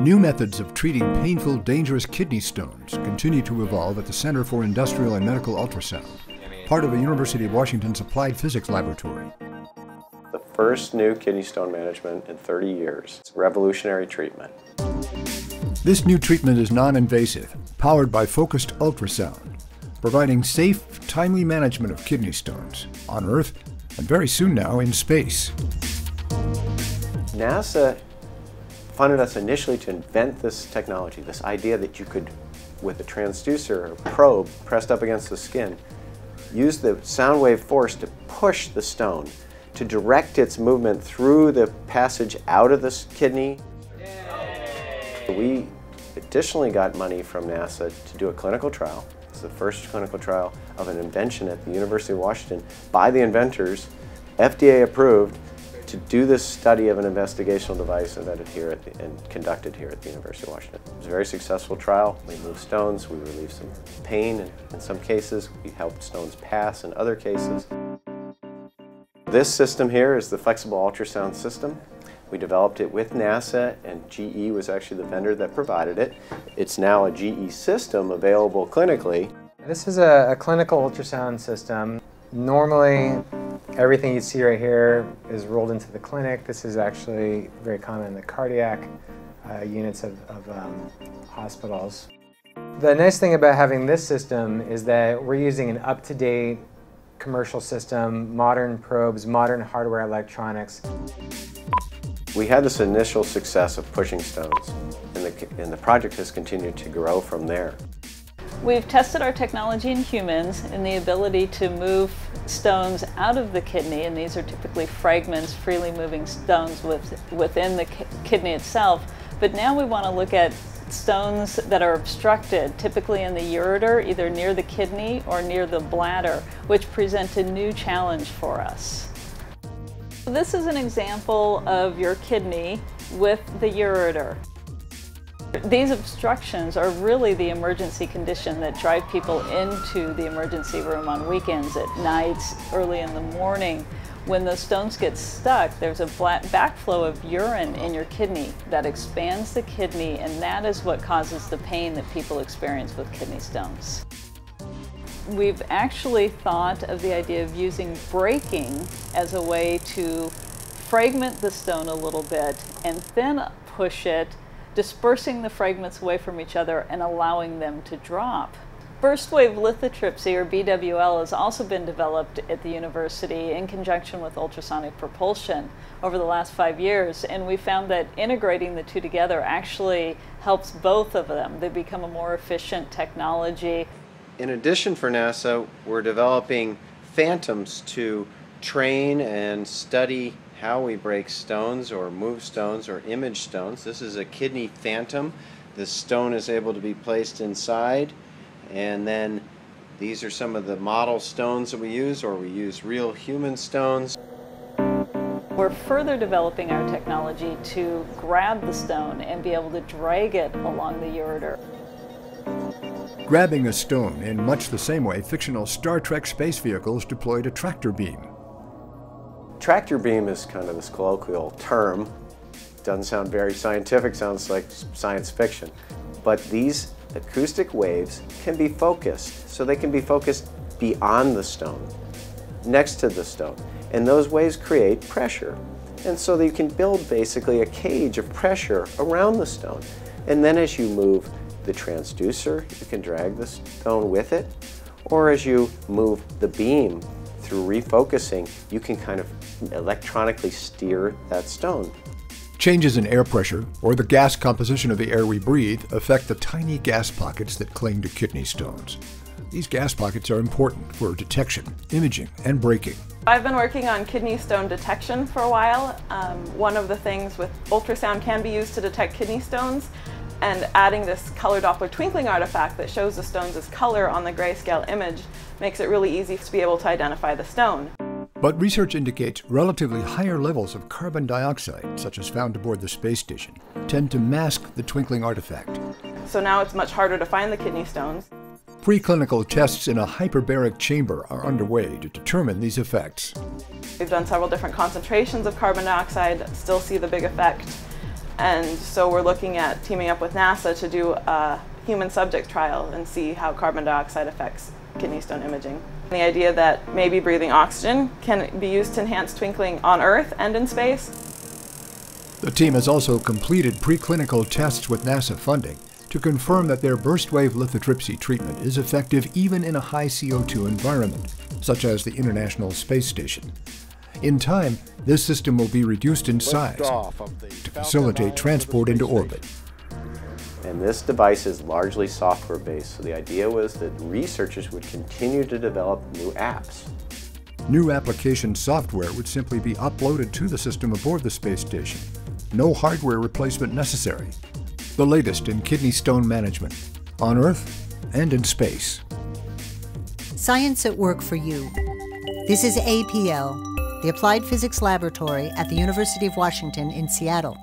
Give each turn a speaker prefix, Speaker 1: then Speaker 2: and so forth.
Speaker 1: New methods of treating painful, dangerous kidney stones continue to evolve at the Center for Industrial and Medical Ultrasound, part of the University of Washington's Applied Physics Laboratory.
Speaker 2: The first new kidney stone management in 30 years. It's revolutionary treatment.
Speaker 1: This new treatment is non-invasive, powered by focused ultrasound, providing safe, timely management of kidney stones on Earth and very soon now in space.
Speaker 2: NASA funded us initially to invent this technology, this idea that you could, with a transducer or probe pressed up against the skin, use the sound wave force to push the stone, to direct its movement through the passage out of the kidney. We additionally got money from NASA to do a clinical trial. It's the first clinical trial of an invention at the University of Washington by the inventors, FDA approved, to do this study of an investigational device invented here the, and conducted here at the University of Washington. It was a very successful trial. We moved stones, we relieved some pain in, in some cases, we helped stones pass in other cases. This system here is the flexible ultrasound system. We developed it with NASA and GE was actually the vendor that provided it. It's now a GE system available clinically.
Speaker 3: This is a, a clinical ultrasound system. Normally, everything you see right here is rolled into the clinic. This is actually very common in the cardiac uh, units of, of um, hospitals. The nice thing about having this system is that we're using an up-to-date commercial system, modern probes, modern hardware electronics.
Speaker 2: We had this initial success of pushing stones, and the, and the project has continued to grow from there.
Speaker 4: We've tested our technology in humans in the ability to move stones out of the kidney, and these are typically fragments, freely moving stones with, within the ki kidney itself. But now we want to look at stones that are obstructed, typically in the ureter, either near the kidney or near the bladder, which present a new challenge for us. This is an example of your kidney with the ureter. These obstructions are really the emergency condition that drive people into the emergency room on weekends, at nights, early in the morning. When those stones get stuck, there's a backflow of urine in your kidney that expands the kidney, and that is what causes the pain that people experience with kidney stones. We've actually thought of the idea of using breaking as a way to fragment the stone a little bit and then push it dispersing the fragments away from each other and allowing them to drop. Burst wave lithotripsy, or BWL, has also been developed at the university in conjunction with ultrasonic propulsion over the last five years, and we found that integrating the two together actually helps both of them. They become a more efficient technology.
Speaker 2: In addition for NASA, we're developing phantoms to train and study how we break stones or move stones or image stones. This is a kidney phantom. The stone is able to be placed inside and then these are some of the model stones that we use or we use real human stones.
Speaker 4: We're further developing our technology to grab the stone and be able to drag it along the ureter.
Speaker 1: Grabbing a stone in much the same way fictional Star Trek space vehicles deployed a tractor beam.
Speaker 2: Tractor beam is kind of this colloquial term. Doesn't sound very scientific, sounds like science fiction. But these acoustic waves can be focused, so they can be focused beyond the stone, next to the stone. And those waves create pressure. And so you can build basically a cage of pressure around the stone. And then as you move the transducer, you can drag the stone with it. Or as you move the beam through refocusing, you can kind of electronically steer that stone.
Speaker 1: Changes in air pressure or the gas composition of the air we breathe affect the tiny gas pockets that cling to kidney stones. These gas pockets are important for detection, imaging, and breaking.
Speaker 5: I've been working on kidney stone detection for a while. Um, one of the things with ultrasound can be used to detect kidney stones and adding this color Doppler twinkling artifact that shows the stones as color on the grayscale image makes it really easy to be able to identify the stone.
Speaker 1: But research indicates relatively higher levels of carbon dioxide, such as found aboard the space station, tend to mask the twinkling artifact.
Speaker 5: So now it's much harder to find the kidney stones.
Speaker 1: Preclinical tests in a hyperbaric chamber are underway to determine these effects.
Speaker 5: We've done several different concentrations of carbon dioxide, still see the big effect And so we're looking at teaming up with NASA to do a human subject trial and see how carbon dioxide affects kidney stone imaging. The idea that maybe breathing oxygen can be used to enhance twinkling on Earth and in space.
Speaker 1: The team has also completed preclinical tests with NASA funding to confirm that their burst wave lithotripsy treatment is effective even in a high CO2 environment, such as the International Space Station. In time, this system will be reduced in size to facilitate transport into orbit.
Speaker 2: And this device is largely software based, so the idea was that researchers would continue to develop new apps.
Speaker 1: New application software would simply be uploaded to the system aboard the space station. No hardware replacement necessary. The latest in kidney stone management, on Earth and in space.
Speaker 6: Science at work for you. This is APL, the Applied Physics Laboratory at the University of Washington in Seattle.